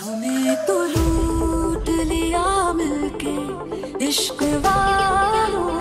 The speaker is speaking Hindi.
हमें तो लूट लिया मिलके इश्क वालों